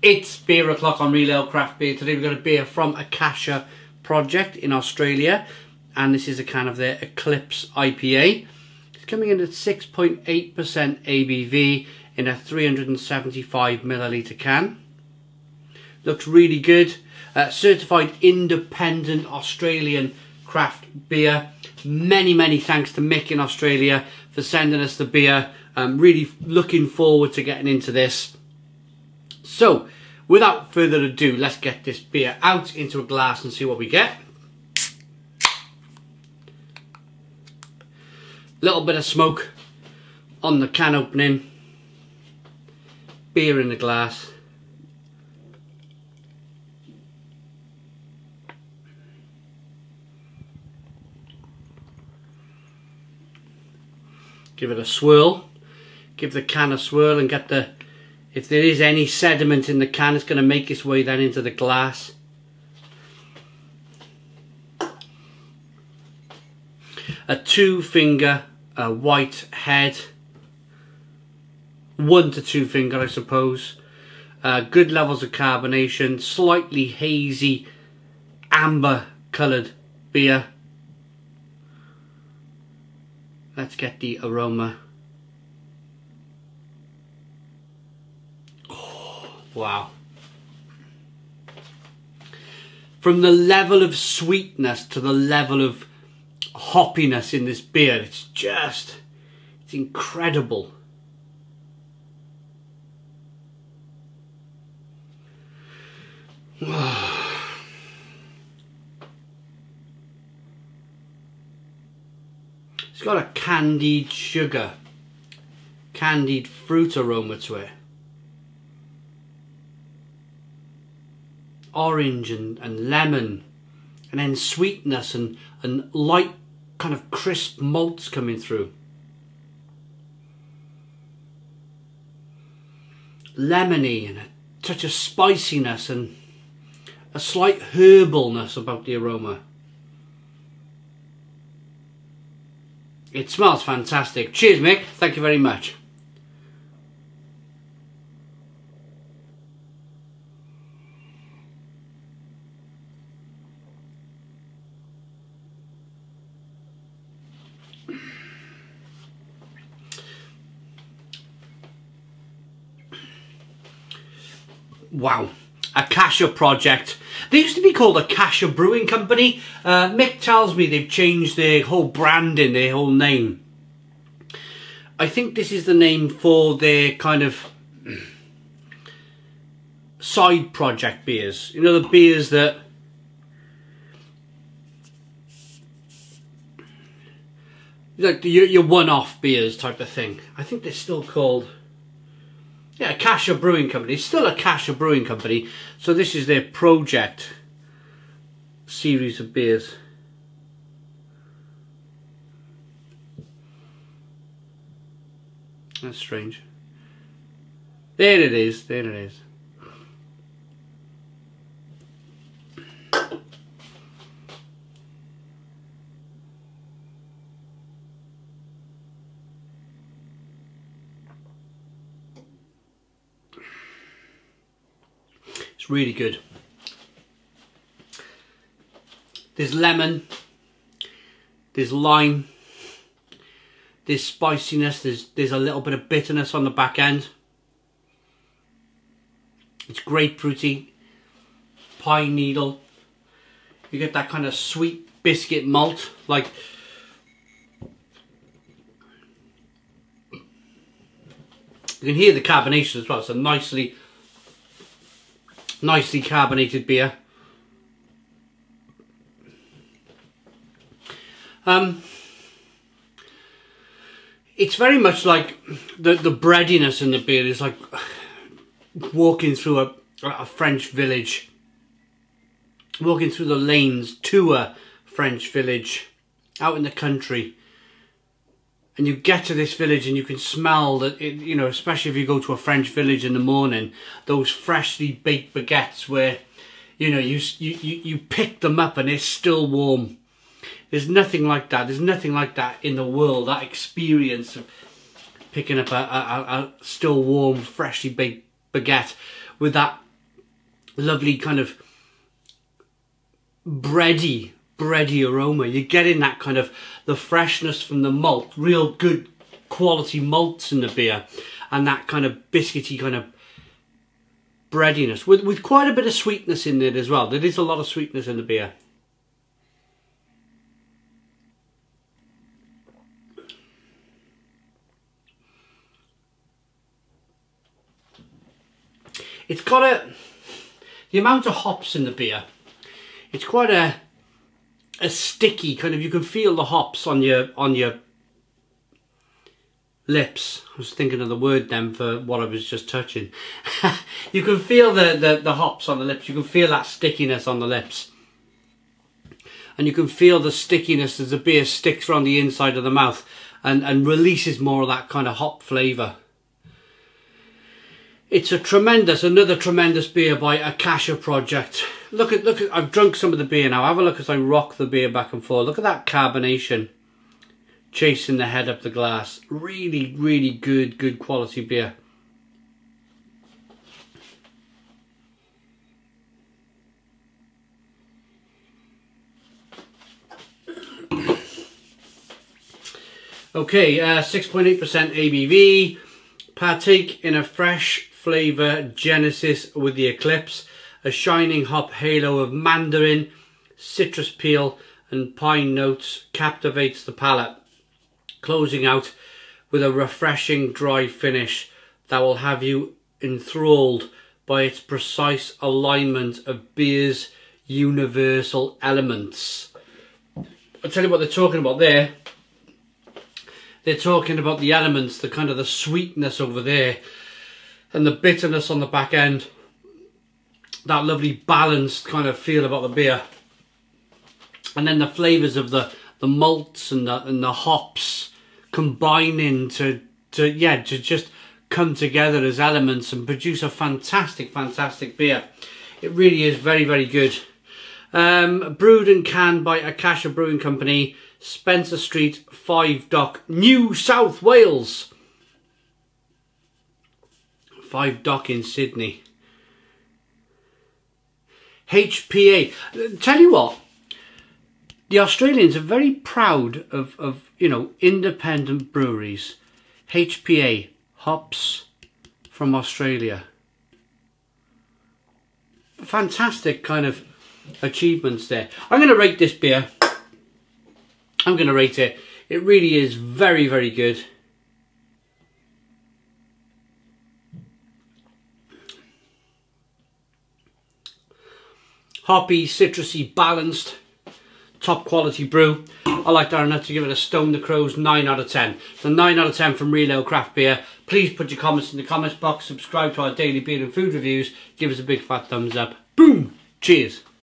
It's beer o'clock on Real Ale Craft Beer. Today we've got a beer from Akasha Project in Australia, and this is a can of their Eclipse IPA. It's coming in at 6.8% ABV in a 375 milliliter can. Looks really good. Uh, certified independent Australian craft beer. Many, many thanks to Mick in Australia for sending us the beer. I'm really looking forward to getting into this. So, without further ado, let's get this beer out into a glass and see what we get. Little bit of smoke on the can opening. Beer in the glass. Give it a swirl. Give the can a swirl and get the if there is any sediment in the can, it's going to make its way then into the glass. A two finger a white head. One to two finger, I suppose. Uh, good levels of carbonation. Slightly hazy amber coloured beer. Let's get the aroma. Wow. From the level of sweetness to the level of hoppiness in this beer, it's just, it's incredible. It's got a candied sugar, candied fruit aroma to it. Orange and, and lemon and then sweetness and, and light kind of crisp malts coming through. Lemony and a touch of spiciness and a slight herbalness about the aroma. It smells fantastic. Cheers Mick, thank you very much. Wow, Akasha project. They used to be called Akasha Brewing Company. Uh, Mick tells me they've changed their whole brand branding, their whole name. I think this is the name for their kind of side project beers. You know, the beers that like your, your one-off beers type of thing. I think they're still called yeah, Akasha Brewing Company. It's still Akasha Brewing Company. So this is their project series of beers. That's strange. There it is. There it is. Really good. There's lemon, there's lime, there's spiciness, there's, there's a little bit of bitterness on the back end. It's grapefruity, pine needle. You get that kind of sweet biscuit malt, like you can hear the carbonation as well. It's a nicely nicely carbonated beer. Um, it's very much like the the breadiness in the beer is like walking through a, a French village, walking through the lanes to a French village out in the country and you get to this village and you can smell that it, you know especially if you go to a french village in the morning those freshly baked baguettes where you know you you you pick them up and it's still warm. There's nothing like that. There's nothing like that in the world that experience of picking up a, a, a still warm freshly baked baguette with that lovely kind of bready, bready aroma. You're getting that kind of the freshness from the malt, real good quality malts in the beer, and that kind of biscuity kind of breadiness with with quite a bit of sweetness in it as well. There is a lot of sweetness in the beer. It's got a the amount of hops in the beer. It's quite a a sticky kind of. You can feel the hops on your on your lips. I was thinking of the word then for what I was just touching. you can feel the, the the hops on the lips. You can feel that stickiness on the lips. And you can feel the stickiness as the beer sticks around the inside of the mouth and, and releases more of that kind of hop flavour. It's a tremendous, another tremendous beer by Akasha Project. Look at, look at, I've drunk some of the beer now. Have a look as I rock the beer back and forth. Look at that carbonation chasing the head up the glass. Really, really good, good quality beer. Okay, 6.8% uh, ABV. Partake in a fresh flavour Genesis with the Eclipse, a shining hop halo of mandarin, citrus peel and pine notes captivates the palate, closing out with a refreshing dry finish that will have you enthralled by its precise alignment of beer's universal elements. I'll tell you what they're talking about there. They're talking about the elements, the kind of the sweetness over there and the bitterness on the back end. That lovely balanced kind of feel about the beer. And then the flavours of the, the malts and the, and the hops combining to, to, yeah, to just come together as elements and produce a fantastic, fantastic beer. It really is very, very good. Um, brewed and canned by Akasha Brewing Company, Spencer Street, Five Dock, New South Wales. Five Dock in Sydney. HPA. Tell you what, the Australians are very proud of, of you know, independent breweries. HPA, hops from Australia. Fantastic kind of achievements there. I'm going to rate this beer. I'm going to rate it. It really is very, very good. Hoppy, citrusy, balanced, top quality brew. I like that enough to give it a Stone the Crows 9 out of 10. So 9 out of 10 from Ale Craft Beer. Please put your comments in the comments box, subscribe to our daily beer and food reviews, give us a big fat thumbs up. Boom! Cheers!